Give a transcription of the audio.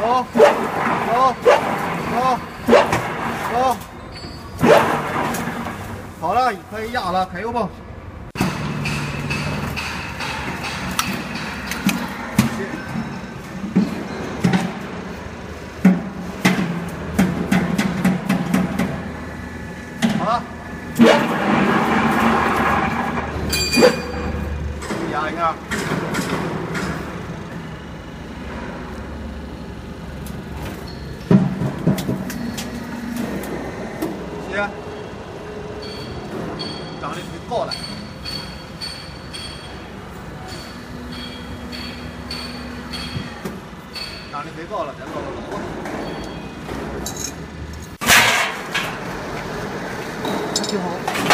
走走走走好了可以压了开油吧好了压一下行，长得挺高的。长得忒高了，再落个楼。挺好。